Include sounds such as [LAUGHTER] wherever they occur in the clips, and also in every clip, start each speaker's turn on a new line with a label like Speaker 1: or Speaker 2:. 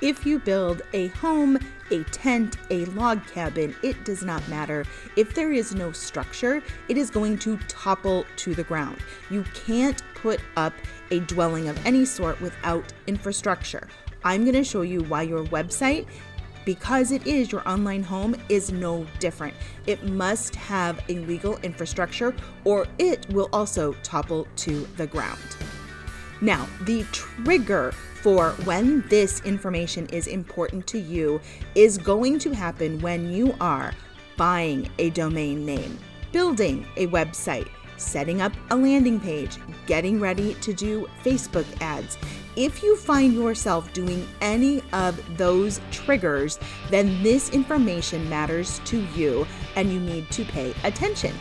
Speaker 1: If you build a home, a tent, a log cabin, it does not matter. If there is no structure, it is going to topple to the ground. You can't put up a dwelling of any sort without infrastructure. I'm going to show you why your website because it is your online home is no different. It must have a legal infrastructure or it will also topple to the ground. Now, the trigger for when this information is important to you is going to happen when you are buying a domain name, building a website, setting up a landing page, getting ready to do Facebook ads. If you find yourself doing any of those triggers, then this information matters to you and you need to pay attention.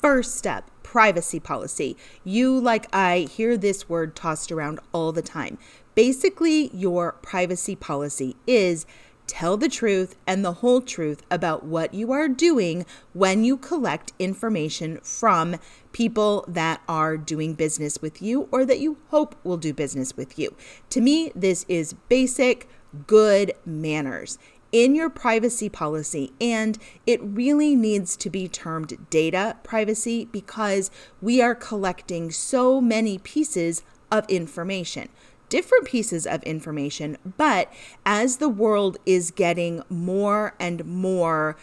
Speaker 1: First step privacy policy. You, like I, hear this word tossed around all the time. Basically, your privacy policy is tell the truth and the whole truth about what you are doing when you collect information from people that are doing business with you or that you hope will do business with you. To me, this is basic good manners in your privacy policy. And it really needs to be termed data privacy because we are collecting so many pieces of information. Different pieces of information, but as the world is getting more and more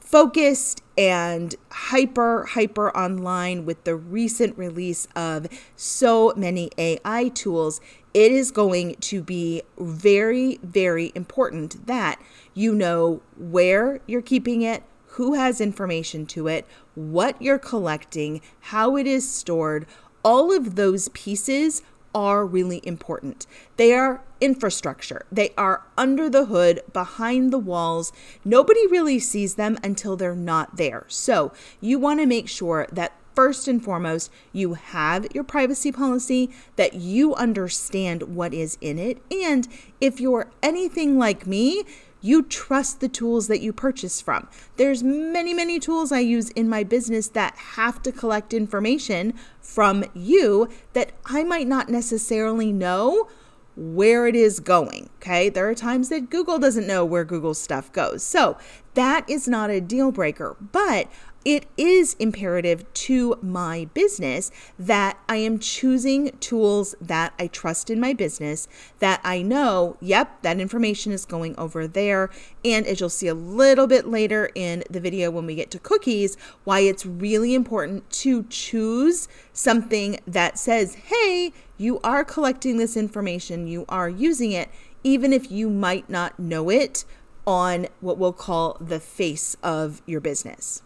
Speaker 1: focused and hyper, hyper online with the recent release of so many AI tools, it is going to be very, very important that you know where you're keeping it, who has information to it, what you're collecting, how it is stored. All of those pieces are really important. They are infrastructure. They are under the hood, behind the walls. Nobody really sees them until they're not there. So you want to make sure that first and foremost, you have your privacy policy, that you understand what is in it. And if you're anything like me, you trust the tools that you purchase from. There's many, many tools I use in my business that have to collect information from you that I might not necessarily know where it is going. Okay. There are times that Google doesn't know where Google's stuff goes. So that is not a deal breaker. But it is imperative to my business that I am choosing tools that I trust in my business, that I know, yep, that information is going over there. And as you'll see a little bit later in the video when we get to cookies, why it's really important to choose something that says, hey, you are collecting this information, you are using it, even if you might not know it on what we'll call the face of your business.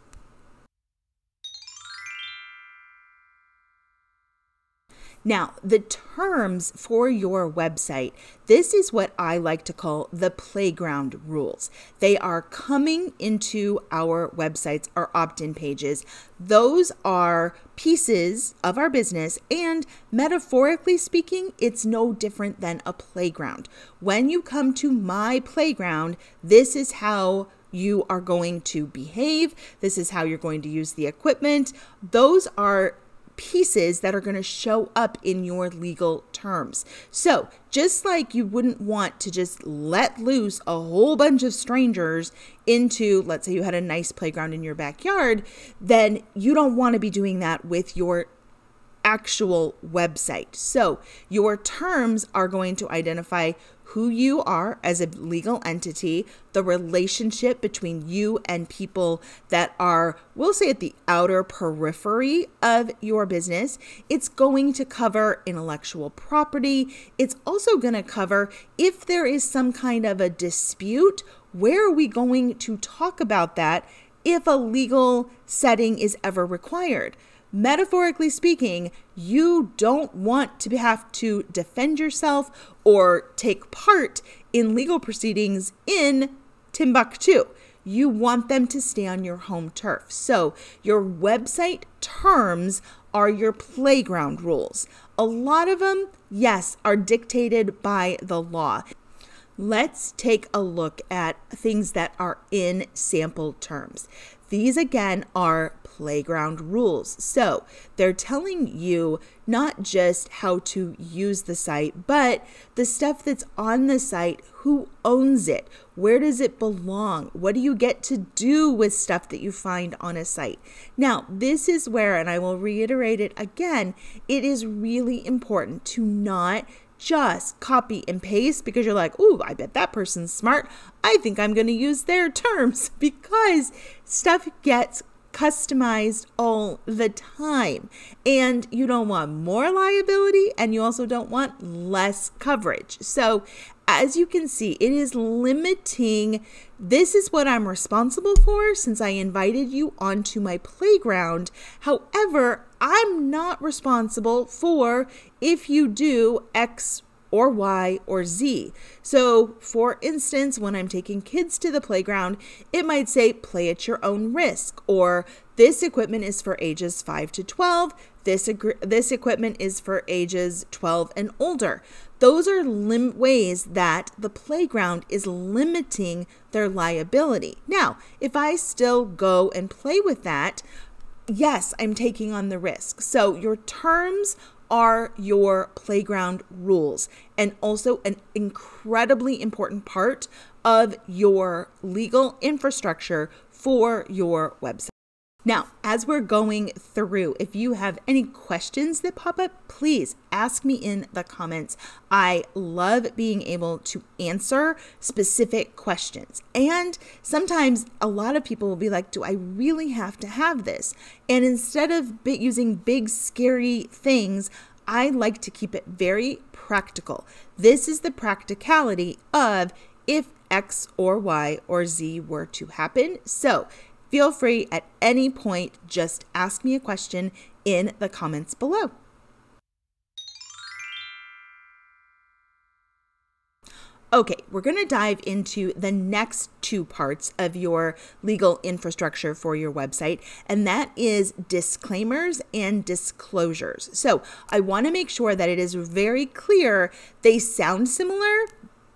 Speaker 1: Now, the terms for your website, this is what I like to call the playground rules. They are coming into our websites, our opt in pages. Those are pieces of our business, and metaphorically speaking, it's no different than a playground. When you come to my playground, this is how you are going to behave. This is how you're going to use the equipment. Those are pieces that are going to show up in your legal terms. So, just like you wouldn't want to just let loose a whole bunch of strangers into, let's say you had a nice playground in your backyard, then you don't want to be doing that with your actual website. So, your terms are going to identify who you are as a legal entity, the relationship between you and people that are, we'll say, at the outer periphery of your business. It's going to cover intellectual property. It's also going to cover if there is some kind of a dispute, where are we going to talk about that if a legal setting is ever required? Metaphorically speaking, you don't want to have to defend yourself or take part in legal proceedings in Timbuktu. You want them to stay on your home turf. So, your website terms are your playground rules. A lot of them, yes, are dictated by the law. let's take a look at things that are in sample terms. These again are playground rules. So they're telling you not just how to use the site, but the stuff that's on the site, who owns it, where does it belong, what do you get to do with stuff that you find on a site. Now, this is where, and I will reiterate it again, it is really important to not just copy and paste because you're like, ooh, I bet that person's smart. I think I'm going to use their terms [LAUGHS] because stuff gets customized all the time. And you don't want more liability and you also don't want less coverage. So, as you can see, it is limiting. This is what I'm responsible for since I invited you onto my playground. However, I'm not responsible for if you do X or Y or Z. So, for instance, when I'm taking kids to the playground, it might say play at your own risk, or this equipment is for ages 5 to 12, this, this equipment is for ages 12 and older. Those are ways that the playground is limiting their liability. Now, if I still go and play with that, yes, I'm taking on the risk. So your terms are your playground rules and also an incredibly important part of your legal infrastructure for your website. Now, as we're going through, if you have any questions that pop up, please ask me in the comments. I love being able to answer specific questions. And sometimes a lot of people will be like, Do I really have to have this? And instead of using big, scary things, I like to keep it very practical. This is the practicality of if X or Y or Z were to happen. So, Feel free at any point, just ask me a question in the comments below. Okay, we're going to dive into the next two parts of your legal infrastructure for your website, and that is disclaimers and disclosures. So, I want to make sure that it is very clear they sound similar,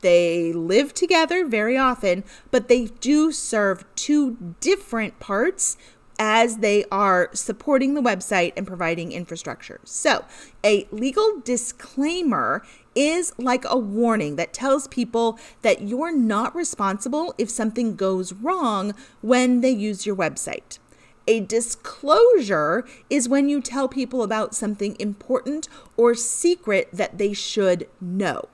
Speaker 1: they live together very often, but they do serve two different parts as they are supporting the website and providing infrastructure. So, a legal disclaimer is like a warning that tells people that you're not responsible if something goes wrong when they use your website. A disclosure is when you tell people about something important or secret that they should know.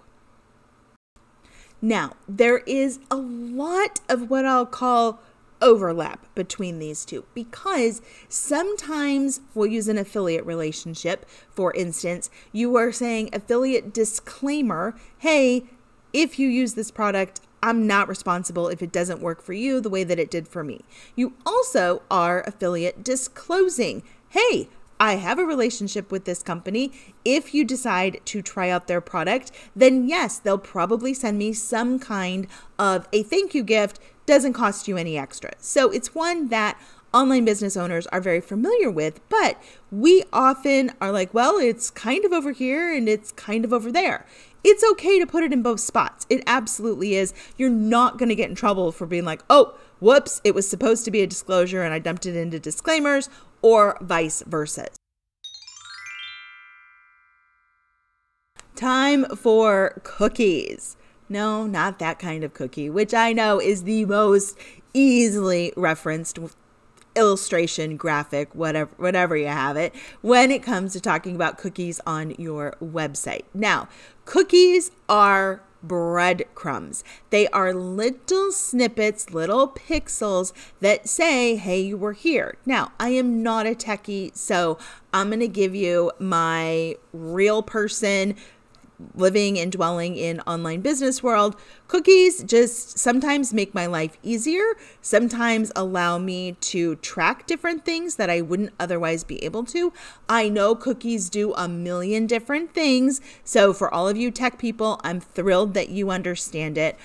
Speaker 1: Now, there is a lot of what I'll call overlap between these two because sometimes we'll use an affiliate relationship. For instance, you are saying affiliate disclaimer hey, if you use this product, I'm not responsible if it doesn't work for you the way that it did for me. You also are affiliate disclosing hey, I have a relationship with this company. If you decide to try out their product, then yes, they'll probably send me some kind of a thank you gift. Doesn't cost you any extra. So it's one that online business owners are very familiar with, but we often are like, well, it's kind of over here and it's kind of over there. It's okay to put it in both spots. It absolutely is. You're not going to get in trouble for being like, oh, whoops, it was supposed to be a disclosure and I dumped it into disclaimers, or vice versa. Time for cookies. No, not that kind of cookie, which I know is the most easily referenced illustration, graphic, whatever whatever you have it, when it comes to talking about cookies on your website. Now, cookies are breadcrumbs. They are little snippets, little pixels that say, hey, you were here. Now, I am not a techie, so I'm going to give you my real person living and dwelling in online business world cookies just sometimes make my life easier sometimes allow me to track different things that i wouldn't otherwise be able to. I know cookies do a million different things. So for all of you tech people i'm thrilled that you understand it.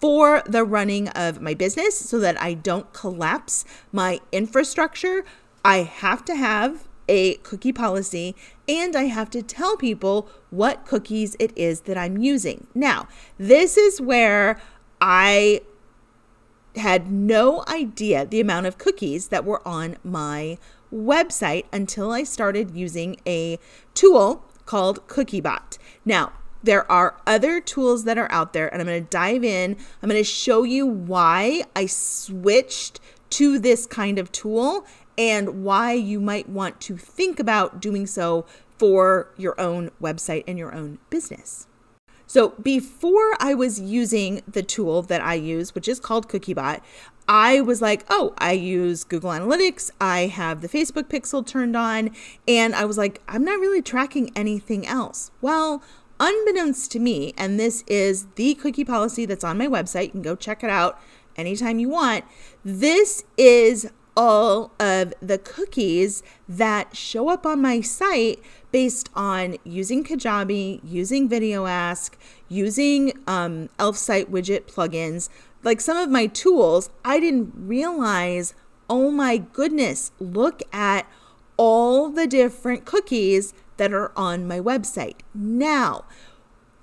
Speaker 1: For the running of my business so that i don't collapse my infrastructure i have to have a cookie policy and I have to tell people what cookies it is that I'm using. Now, this is where I had no idea the amount of cookies that were on my website until I started using a tool called CookieBot. Now, there are other tools that are out there, and I'm going to dive in. I'm going to show you why I switched to this kind of tool and why you might want to think about doing so for your own website and your own business. So before I was using the tool that I use, which is called CookieBot, I was like, oh, I use Google Analytics. I have the Facebook pixel turned on. And I was like, I'm not really tracking anything else. Well, unbeknownst to me, and this is the cookie policy that's on my website, you can go check it out anytime you want. This is all of the cookies that show up on my site based on using Kajabi, using Video Ask, using um, Elfsight widget plugins. Like some of my tools, I didn't realize, oh my goodness, look at all the different cookies that are on my website. Now,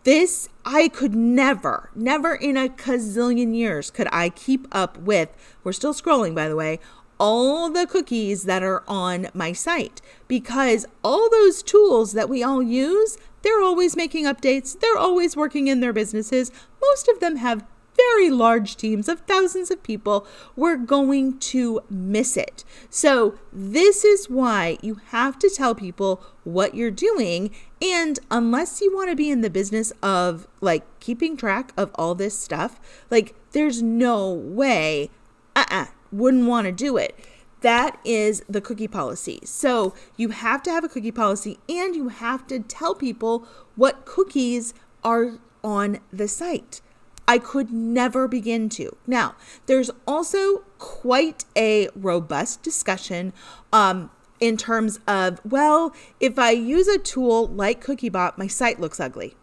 Speaker 1: this I could never, never in a gazillion years could I keep up with. We're still scrolling, by the way, all the cookies that are on my site because all those tools that we all use, they're always making updates, they're always working in their businesses. Most of them have very large teams of thousands of people, we're going to miss it. So, this is why you have to tell people what you're doing. And unless you want to be in the business of like keeping track of all this stuff, like there's no way, uh uh-uh, uh wouldn't want to do it. That is the cookie policy. So you have to have a cookie policy and you have to tell people what cookies are on the site. I could never begin to. Now, there's also quite a robust discussion um, in terms of, well, if I use a tool like CookieBot, my site looks ugly.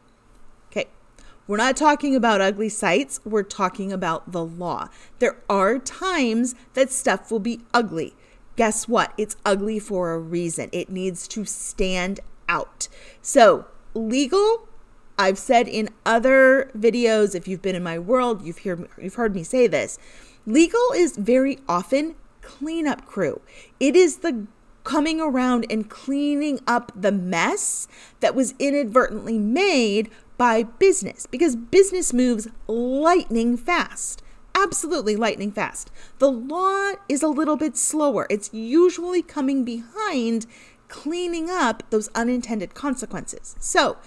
Speaker 1: We're not talking about ugly sites, we're talking about the law. There are times that stuff will be ugly. Guess what? It's ugly for a reason. It needs to stand out. So, legal, I've said in other videos, if you've been in my world, you've, you've heard me say this. Legal is very often cleanup crew. It is the coming around and cleaning up the mess that was inadvertently made by business because business moves lightning fast. Absolutely lightning fast. The law is a little bit slower. It's usually coming behind cleaning up those unintended consequences. So,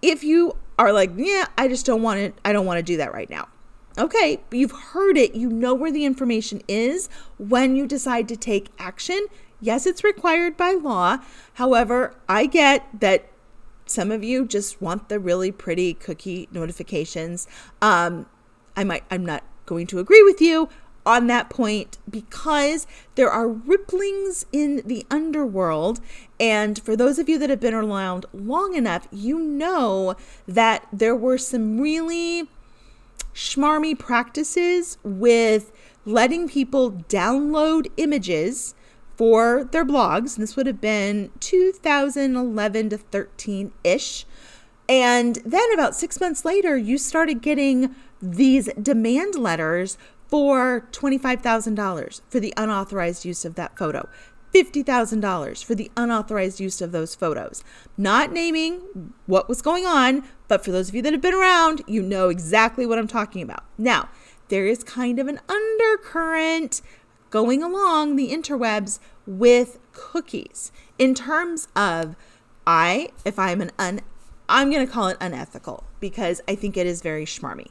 Speaker 1: if you are like, "Yeah, I just don't want it. I don't want to do that right now." Okay, you've heard it. You know where the information is when you decide to take action. Yes, it's required by law. However, I get that some of you just want the really pretty cookie notifications. Um, I might, I'm not going to agree with you on that point because there are ripplings in the underworld. And for those of you that have been around long enough, you know that there were some really schmarmy practices with letting people download images for their blogs. And this would have been 2011 to 13 ish. And then about six months later, you started getting these demand letters for $25,000 for the unauthorized use of that photo. $50,000 for the unauthorized use of those photos. Not naming what was going on, but for those of you that have been around, you know exactly what I'm talking about. Now, there is kind of an undercurrent going along the interwebs with cookies in terms of I, if I'm an un, I'm going to call it unethical because I think it is very schmarmy.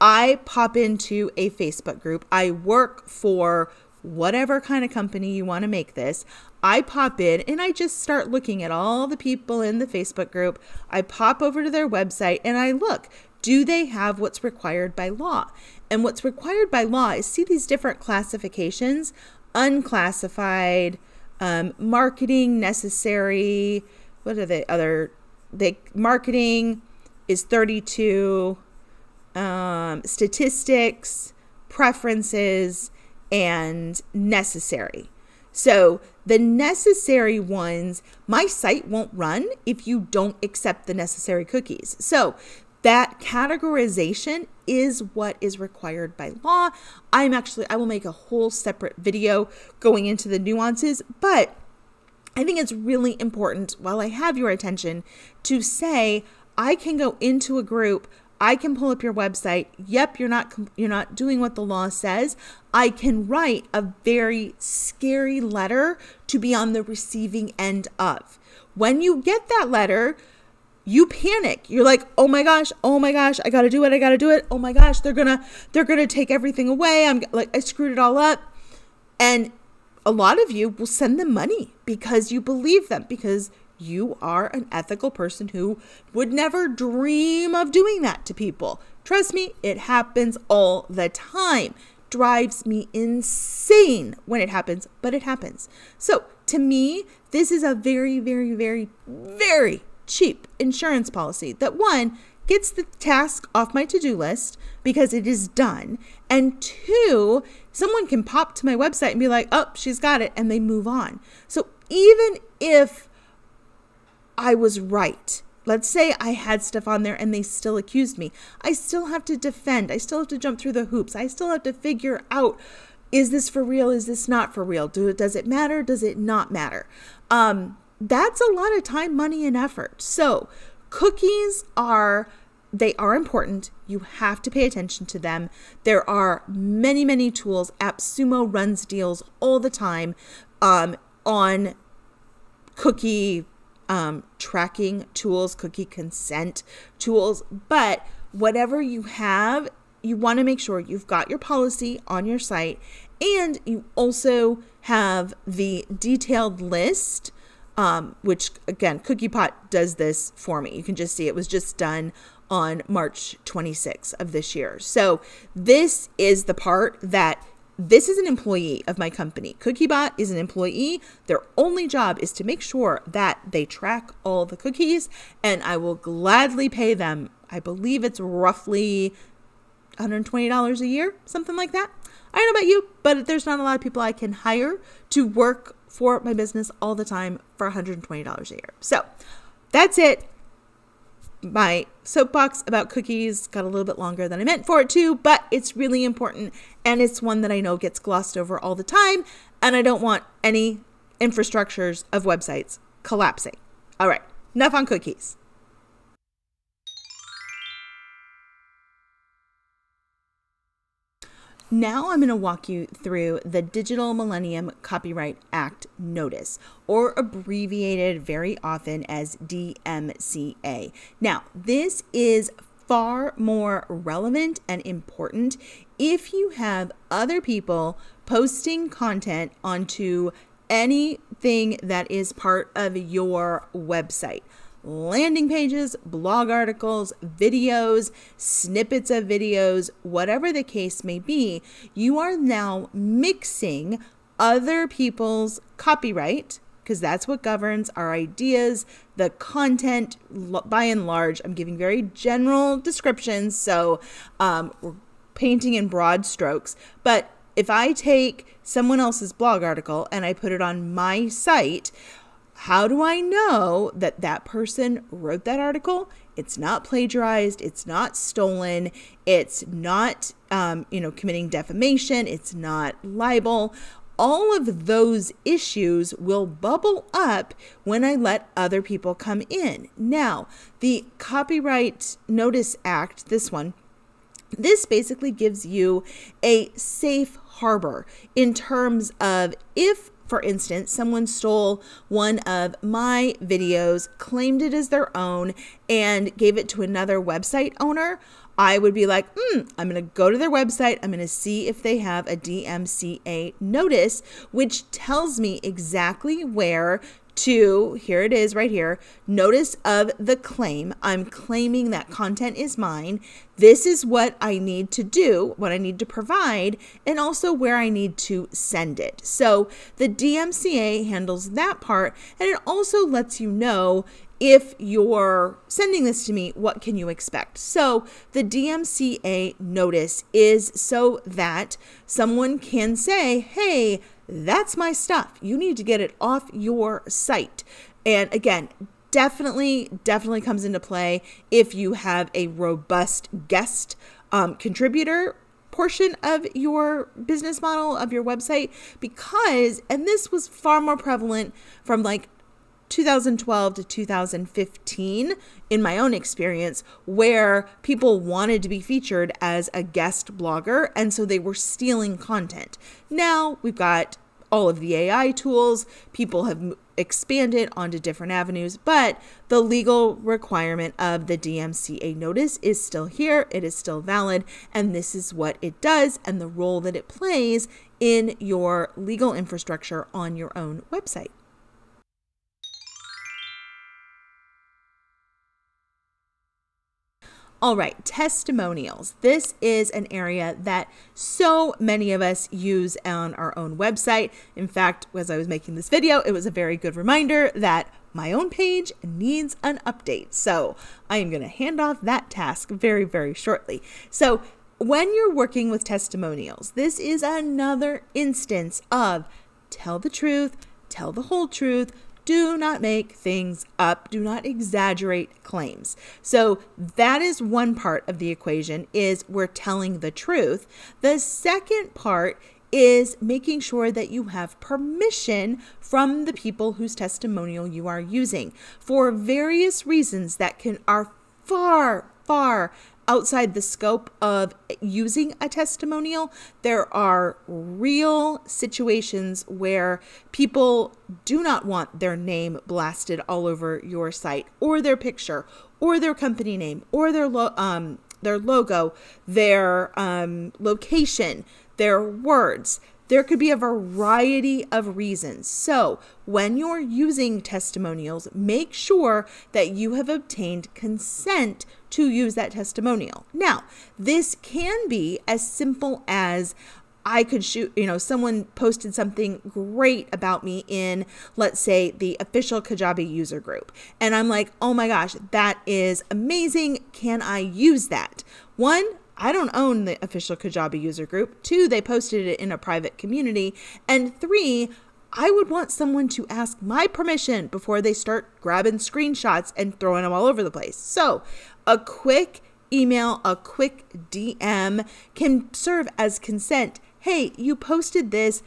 Speaker 1: I pop into a Facebook group. I work for whatever kind of company you want to make this. I pop in and I just start looking at all the people in the Facebook group. I pop over to their website and I look, do they have what's required by law? And what's required by law is see these different classifications unclassified, um, marketing necessary. What are the other? They marketing is 32, um, statistics, preferences, and necessary. So The necessary ones, my site won't run if you don't accept the necessary cookies. So that categorization is what is required by law. I'm actually, I will make a whole separate video going into the nuances, but I think it's really important while I have your attention to say, I can go into a group I can pull up your website. Yep, you're not you're not doing what the law says. I can write a very scary letter to be on the receiving end of. When you get that letter, you panic. You're like, "Oh my gosh, oh my gosh, I got to do it. I got to do it. Oh my gosh, they're going to they're going to take everything away. I'm like I screwed it all up." And a lot of you will send them money because you believe them because you are an ethical person who would never dream of doing that to people. Trust me, it happens all the time. Drives me insane when it happens, but it happens. So, to me, this is a very, very, very, very cheap insurance policy that one gets the task off my to do list because it is done. And two, someone can pop to my website and be like, oh, she's got it, and they move on. So even if I was right. Let's say I had stuff on there and they still accused me. I still have to defend. I still have to jump through the hoops. I still have to figure out is this for real? Is this not for real? Do does it matter? Does it not matter? Um, that's a lot of time, money, and effort. So cookies are they are important. You have to pay attention to them. There are many, many tools. AppSumo runs deals all the time um, on cookie um, tracking tools, cookie consent tools, but whatever you have, you want to make sure you've got your policy on your site and you also have the detailed list. Um, which again, CookieBot does this for me. You can just see it was just done on March 26th of this year. So this is the part that this is an employee of my company. CookieBot is an employee. Their only job is to make sure that they track all the cookies, and I will gladly pay them. I believe it's roughly $120 a year, something like that. I don't know about you, but there's not a lot of people I can hire to work for my business all the time for $120 a year. So that's it my soapbox about cookies got a little bit longer than I meant for it to, but it's really important and it's one that I know gets glossed over all the time and I don't want any infrastructures of websites collapsing. All right, enough on cookies. Now I'm going to walk you through the Digital Millennium Copyright Act notice, or abbreviated very often as DMCA. Now, this is far more relevant and important if you have other people posting content onto anything that is part of your website landing pages, blog articles, videos, snippets of videos, whatever the case may be, you are now mixing other people's copyright because that's what governs our ideas, the content by and large. I'm giving very general descriptions, so um, we're painting in broad strokes. But if I take someone else's blog article and I put it on my site, how do I know that that person wrote that article? It's not plagiarized. It's not stolen. It's not, um, you know, committing defamation. It's not libel. All of those issues will bubble up when I let other people come in. Now, the Copyright Notice Act, this one, this basically gives you a safe harbor in terms of if for instance, someone stole one of my videos, claimed it as their own, and gave it to another website owner. I would be like, hmm, I'm going to go to their website. I'm going to see if they have a DMCA notice, which tells me exactly where to, here it is right here, notice of the claim. I'm claiming that content is mine. This is what I need to do, what I need to provide, and also where I need to send it. So the DMCA handles that part, and it also lets you know if you're sending this to me, what can you expect? So, the DMCA notice is so that someone can say, hey, that's my stuff. You need to get it off your site. And again, definitely, definitely comes into play if you have a robust guest um, contributor portion of your business model of your website because and this was far more prevalent from like 2012 to 2015 in my own experience where people wanted to be featured as a guest blogger and so they were stealing content. Now we've got all of the AI tools, people have expanded onto different avenues, but the legal requirement of the DMCA notice is still here, it is still valid, and this is what it does and the role that it plays in your legal infrastructure on your own website. All right, testimonials. This is an area that so many of us use on our own website. In fact, as I was making this video, it was a very good reminder that my own page needs an update. So I am going to hand off that task very, very shortly. So when you're working with testimonials, this is another instance of tell the truth, tell the whole truth, do not make things up. Do not exaggerate claims. So that is one part of the equation is we're telling the truth. The second part is making sure that you have permission from the people whose testimonial you are using for various reasons that can are far far outside the scope of using a testimonial, there are real situations where people do not want their name blasted all over your site or their picture or their company name or their lo- um their logo, their um, location, their words. There could be a variety of reasons. So, when you're using testimonials, make sure that you have obtained consent to use that testimonial. Now, this can be as simple as I could shoot, you know, someone posted something great about me in, let's say, the official Kajabi user group. And I'm like, oh my gosh, that is amazing. Can I use that? One, I don't own the official Kajabi user group. Two, they posted it in a private community. And three, I would want someone to ask my permission before they start grabbing screenshots and throwing them all over the place. So, a quick email, a quick DM can serve as consent. Hey, you posted this.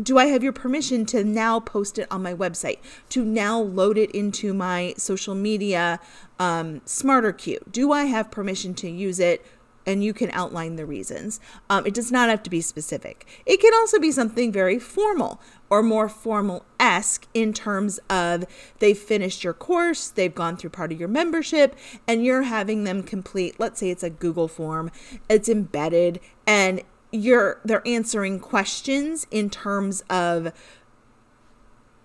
Speaker 1: Do I have your permission to now post it on my website? To now load it into my social media um, SmarterQueue? Do I have permission to use it and you can outline the reasons. Um, it does not have to be specific. It can also be something very formal or more formal esque in terms of they've finished your course, they've gone through part of your membership, and you're having them complete, let's say it's a Google form, it's embedded, and you're they're answering questions in terms of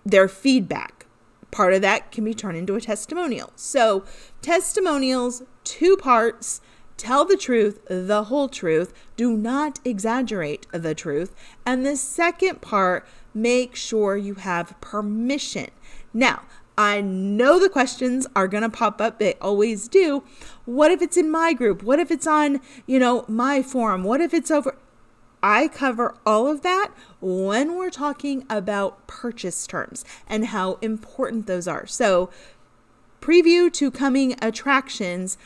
Speaker 1: their feedback. Part of that can be turned into a testimonial. So, testimonials, two parts Tell the truth, the whole truth. Do not exaggerate the truth. And the second part, make sure you have permission. Now, I know the questions are going to pop up. They always do. What if it's in my group? What if it's on, you know, my forum? What if it's over? I cover all of that when we're talking about purchase terms and how important those are. So, preview to coming attractions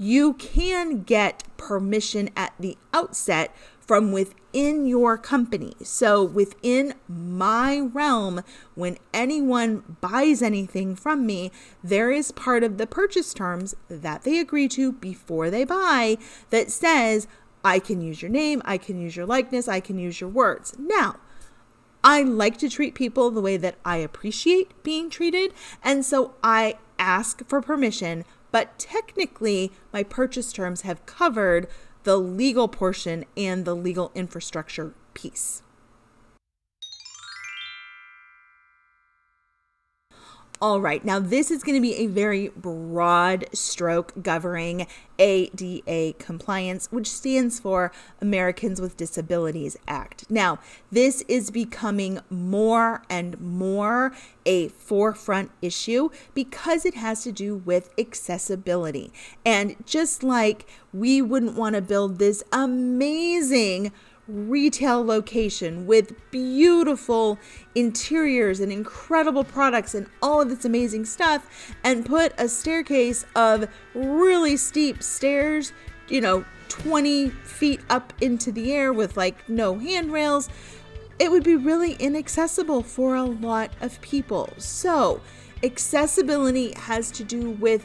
Speaker 1: you can get permission at the outset from within your company. So, within my realm, when anyone buys anything from me, there is part of the purchase terms that they agree to before they buy that says, I can use your name, I can use your likeness, I can use your words. Now, I like to treat people the way that I appreciate being treated, and so I ask for permission but technically, my purchase terms have covered the legal portion and the legal infrastructure piece. All right, now this is going to be a very broad stroke governing ADA compliance, which stands for Americans with Disabilities Act. Now, this is becoming more and more a forefront issue because it has to do with accessibility. And just like we wouldn't want to build this amazing retail location with beautiful interiors and incredible products and all of this amazing stuff and put a staircase of really steep stairs, you know, 20 feet up into the air with like no handrails, it would be really inaccessible for a lot of people. So, accessibility has to do with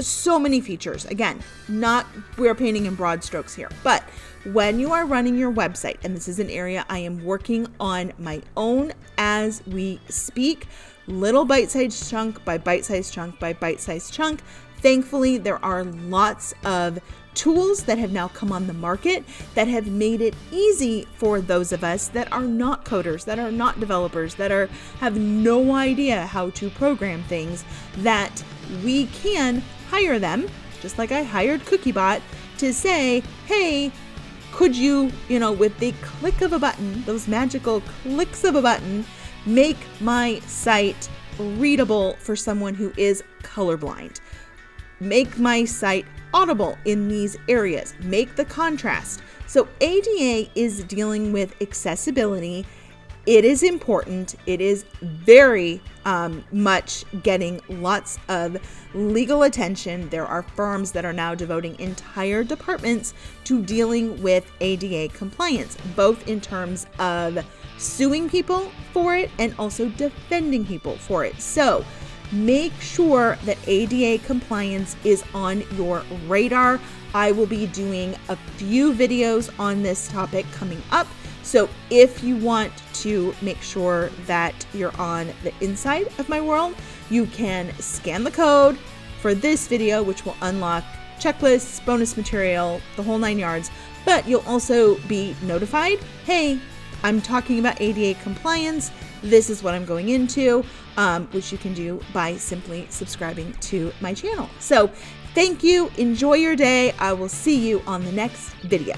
Speaker 1: so many features. Again, not we're painting in broad strokes here, but when you are running your website, and this is an area I am working on my own as we speak, little bite sized chunk by bite sized chunk by bite sized chunk. Thankfully, there are lots of tools that have now come on the market that have made it easy for those of us that are not coders, that are not developers, that are have no idea how to program things that we can hire them, just like I hired CookieBot to say, "Hey, could you, you know, with the click of a button, those magical clicks of a button, make my site readable for someone who is colorblind?" Make my site audible in these areas. Make the contrast. So, ADA is dealing with accessibility. It is important. It is very um, much getting lots of legal attention. There are firms that are now devoting entire departments to dealing with ADA compliance, both in terms of suing people for it and also defending people for it. So, make sure that ADA compliance is on your radar. I will be doing a few videos on this topic coming up. So if you want to make sure that you're on the inside of my world, you can scan the code for this video, which will unlock checklists, bonus material, the whole nine yards. But you'll also be notified hey, I'm talking about ADA compliance. This is what I'm going into, um, which you can do by simply subscribing to my channel. So, thank you. Enjoy your day. I will see you on the next video.